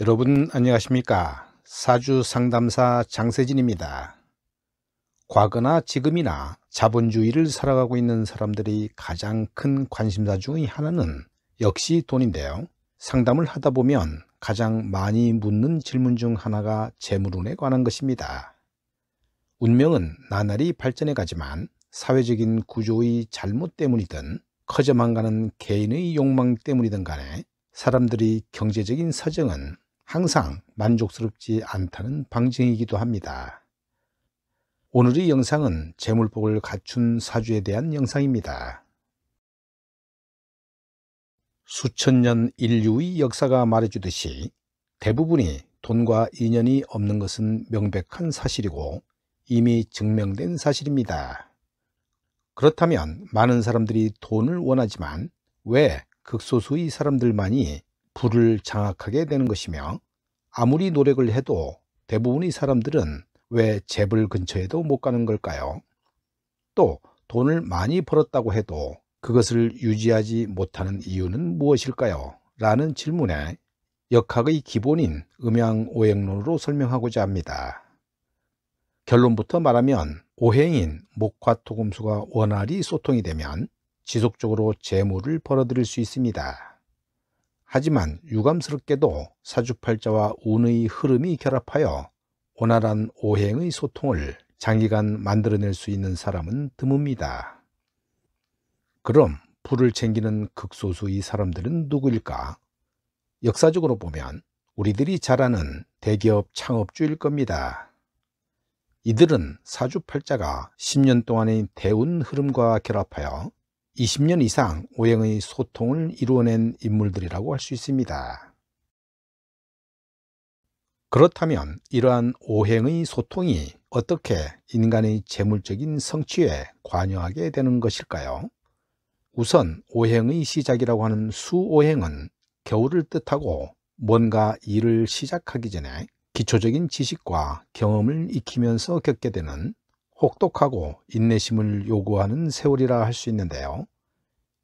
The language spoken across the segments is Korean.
여러분 안녕하십니까? 사주 상담사 장세진입니다. 과거나 지금이나 자본주의를 살아가고 있는 사람들이 가장 큰 관심사 중의 하나는 역시 돈인데요. 상담을 하다 보면 가장 많이 묻는 질문 중 하나가 재물운에 관한 것입니다. 운명은 나날이 발전해 가지만 사회적인 구조의 잘못 때문이든 커져만 가는 개인의 욕망 때문이든 간에 사람들이 경제적인 사정은 항상 만족스럽지 않다는 방증이기도 합니다. 오늘의 영상은 재물복을 갖춘 사주에 대한 영상입니다. 수천 년 인류의 역사가 말해주듯이 대부분이 돈과 인연이 없는 것은 명백한 사실이고 이미 증명된 사실입니다. 그렇다면 많은 사람들이 돈을 원하지만 왜 극소수의 사람들만이 불을 장악하게 되는 것이며 아무리 노력을 해도 대부분의 사람들은 왜 재벌 근처에도 못 가는 걸까요? 또 돈을 많이 벌었다고 해도 그것을 유지하지 못하는 이유는 무엇일까요? 라는 질문에 역학의 기본인 음양오행론으로 설명하고자 합니다. 결론부터 말하면 오행인 목화토금수가 원활히 소통이 되면 지속적으로 재물을 벌어들일 수 있습니다. 하지만 유감스럽게도 사주팔자와 운의 흐름이 결합하여 원활한 오행의 소통을 장기간 만들어낼 수 있는 사람은 드뭅니다. 그럼 불을 챙기는 극소수의 사람들은 누구일까? 역사적으로 보면 우리들이 잘 아는 대기업 창업주일 겁니다. 이들은 사주팔자가 10년 동안의 대운 흐름과 결합하여 20년 이상 오행의 소통을 이루어낸 인물들이라고 할 수 있습니다. 그렇다면 이러한 오행의 소통이 어떻게 인간의 재물적인 성취에 관여하게 되는 것일까요? 우선 오행의 시작이라고 하는 수오행은 겨울을 뜻하고 뭔가 일을 시작하기 전에 기초적인 지식과 경험을 익히면서 겪게 되는 혹독하고 인내심을 요구하는 세월이라 할 수 있는데요.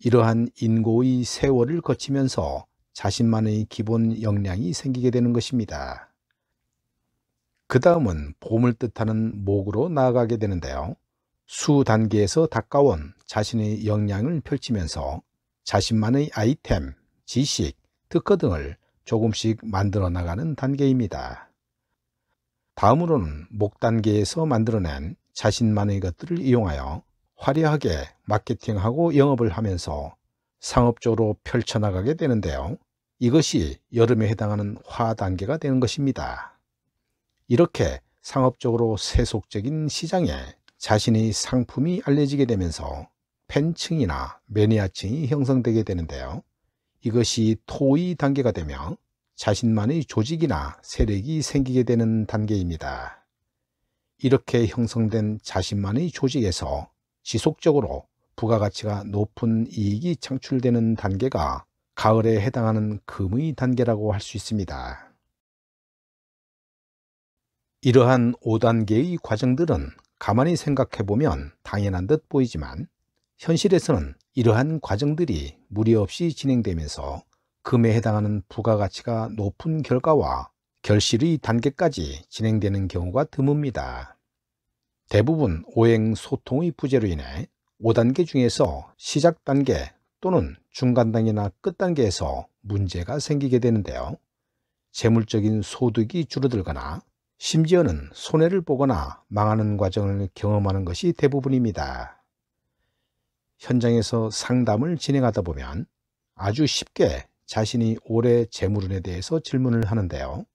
이러한 인고의 세월을 거치면서 자신만의 기본 역량이 생기게 되는 것입니다. 그 다음은 봄을 뜻하는 목으로 나아가게 되는데요. 수 단계에서 가까운 자신의 역량을 펼치면서 자신만의 아이템, 지식, 특허 등을 조금씩 만들어 나가는 단계입니다. 다음으로는 목 단계에서 만들어낸 자신만의 것들을 이용하여 화려하게 마케팅하고 영업을 하면서 상업적으로 펼쳐나가게 되는데요. 이것이 여름에 해당하는 화 단계가 되는 것입니다. 이렇게 상업적으로 세속적인 시장에 자신의 상품이 알려지게 되면서 팬층이나 매니아층이 형성되게 되는데요. 이것이 토의 단계가 되며 자신만의 조직이나 세력이 생기게 되는 단계입니다. 이렇게 형성된 자신만의 조직에서 지속적으로 부가가치가 높은 이익이 창출되는 단계가 가을에 해당하는 금의 단계라고 할 수 있습니다. 이러한 5단계의 과정들은 가만히 생각해보면 당연한 듯 보이지만 현실에서는 이러한 과정들이 무리 없이 진행되면서 금에 해당하는 부가가치가 높은 결과와 결실의 단계까지 진행되는 경우가 드뭅니다. 대부분 오행 소통의 부재로 인해 5단계 중에서 시작 단계 또는 중간 단계나 끝 단계에서 문제가 생기게 되는데요. 재물적인 소득이 줄어들거나 심지어는 손해를 보거나 망하는 과정을 경험하는 것이 대부분입니다. 현장에서 상담을 진행하다 보면 아주 쉽게 자신이 올해 재물운에 대해서 질문을 하는데요.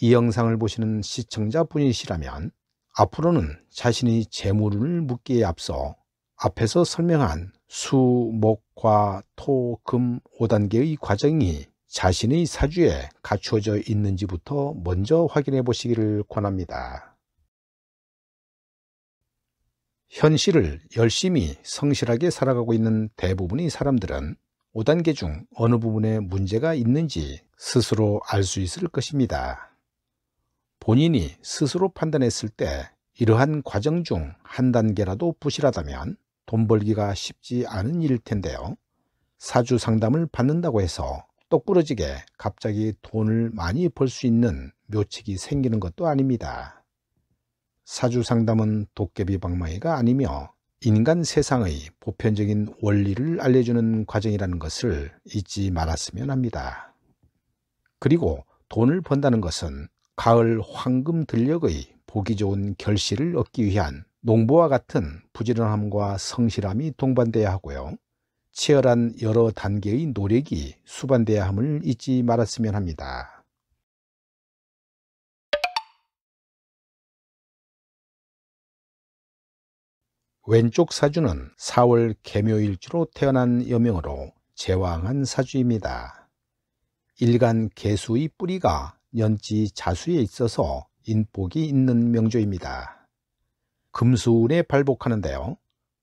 이 영상을 보시는 시청자분이시라면 앞으로는 자신이 재물을 묻기에 앞서 앞에서 설명한 수, 목, 과, 토, 금 5단계의 과정이 자신의 사주에 갖추어져 있는지부터 먼저 확인해 보시기를 권합니다. 현실을 열심히 성실하게 살아가고 있는 대부분의 사람들은 5단계 중 어느 부분에 문제가 있는지 스스로 알 수 있을 것입니다. 본인이 스스로 판단했을 때 이러한 과정 중 한 단계라도 부실하다면 돈 벌기가 쉽지 않은 일일 텐데요. 사주 상담을 받는다고 해서 똑부러지게 갑자기 돈을 많이 벌 수 있는 묘책이 생기는 것도 아닙니다. 사주 상담은 도깨비 방망이가 아니며 인간 세상의 보편적인 원리를 알려주는 과정이라는 것을 잊지 말았으면 합니다. 그리고 돈을 번다는 것은 가을 황금 들녘의 보기 좋은 결실을 얻기 위한 농부와 같은 부지런함과 성실함이 동반돼야 하고요. 치열한 여러 단계의 노력이 수반돼야 함을 잊지 말았으면 합니다. 왼쪽 사주는 4월 개묘일주로 태어난 여명으로 제왕한 사주입니다. 일간 개수의 뿌리가 연지 자수에 있어서 인복이 있는 명조입니다. 금수운에 발복하는데요.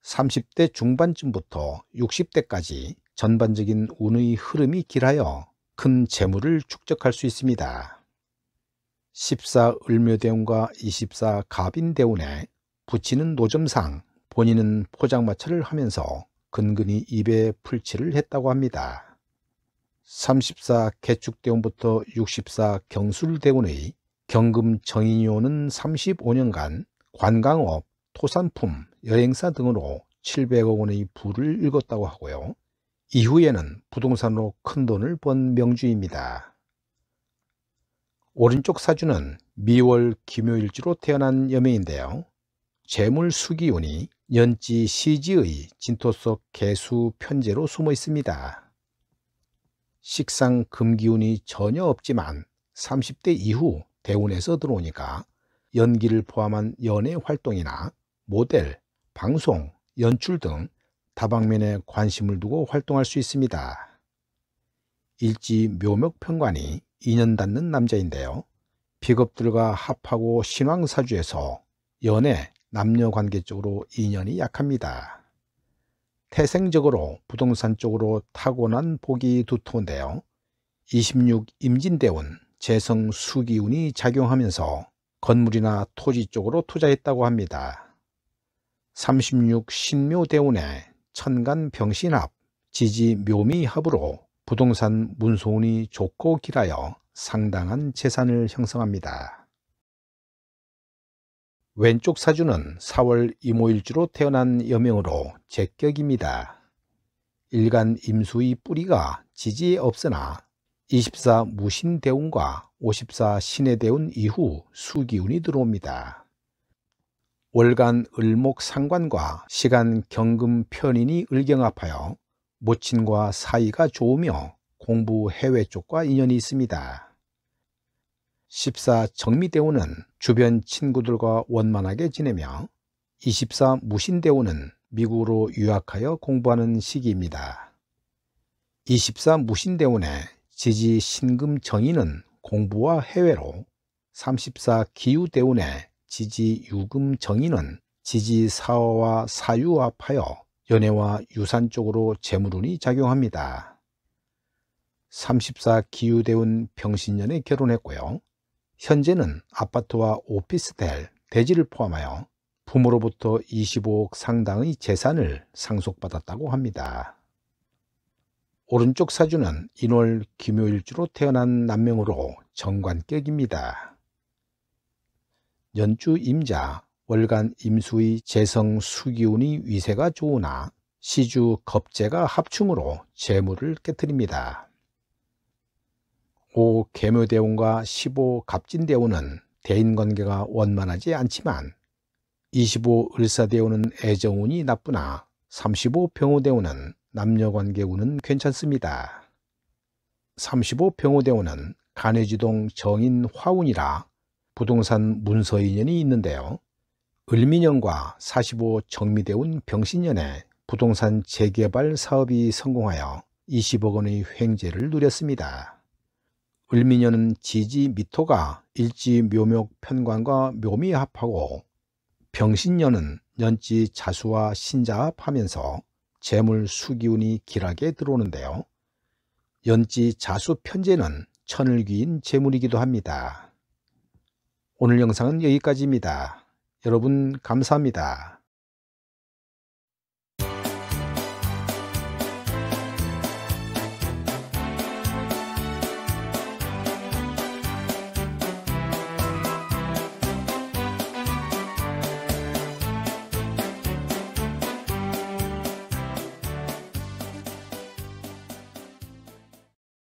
30대 중반쯤부터 60대까지 전반적인 운의 흐름이 길하여 큰 재물을 축적할 수 있습니다. 14 을묘대운과 24 갑인대운에 붙이는 노점상 본인은 포장마차를 하면서 근근히 입에 풀칠을 했다고 합니다. 34 개축대운부터 64 경술대운의 경금 정인이 오는 35년간 관광업, 토산품, 여행사 등으로 700억 원의 부를 읽었다고 하고요. 이후에는 부동산으로 큰 돈을 번 명주입니다. 오른쪽 사주는 미월 기묘일주로 태어난 여명인데요. 재물 수기운이 연지 시지의 진토 속 개수 편제로 숨어 있습니다. 식상 금기운이 전혀 없지만 30대 이후 대운에서 들어오니까 연기를 포함한 연예 활동이나 모델, 방송, 연출 등 다방면에 관심을 두고 활동할 수 있습니다. 일지 묘목편관이 인연 닿는 남자인데요. 비겁들과 합하고 신왕사주에서 연애, 남녀관계 쪽으로 인연이 약합니다. 태생적으로 부동산 쪽으로 타고난 복이 두터운데요. 26 임진대운 재성 수기운이 작용하면서 건물이나 토지 쪽으로 투자했다고 합니다. 36 신묘대운에 천간 병신합, 지지 묘미합으로 부동산 문소운이 좋고 길하여 상당한 재산을 형성합니다. 왼쪽 사주는 4월 이모일주로 태어난 여명으로 제격입니다. 일간 임수의 뿌리가 지지에 없으나 24 무신대운과 54 신해대운 이후 수기운이 들어옵니다. 월간 을목 상관과 시간 경금 편인이 을경합하여 모친과 사이가 좋으며 공부 해외 쪽과 인연이 있습니다. 14 정미대운은 주변 친구들과 원만하게 지내며 24 무신대운은 미국으로 유학하여 공부하는 시기입니다. 24 무신대운에 지지 신금 정의는 공부와 해외로 34 기후대운에 지지 유금 정의는 지지 사화와 사유합하여 연애와 유산 쪽으로 재물운이 작용합니다. 34 기후대운 병신년에 결혼했고요. 현재는 아파트와 오피스텔, 대지를 포함하여 부모로부터 25억 상당의 재산을 상속받았다고 합니다. 오른쪽 사주는 인월 김요일주로 태어난 남명으로 정관격입니다. 연주 임자, 월간 임수의 재성 수기운이 위세가 좋으나 시주 겁재가 합충으로 재물을 깨뜨립니다. 5 계묘대운과 15 갑진대운은 대인관계가 원만하지 않지만 25 을사대운은 애정운이 나쁘나 35 병호대운은 남녀관계운은 괜찮습니다. 35 병호대운은 간해지동 정인 화운이라 부동산 문서인연이 있는데요. 을민년과 45 정미대운 병신년에 부동산 재개발 사업이 성공하여 20억 원의 횡재를 누렸습니다. 을민년은 지지 미토가 일지 묘목 편관과 묘미 합하고 병신년은 년지 자수와 신자 합하면서 재물 수기운이 길하게 들어오는데요. 연지 자수 편제는 천을 귀인 재물이기도 합니다. 오늘 영상은 여기까지입니다. 여러분 감사합니다.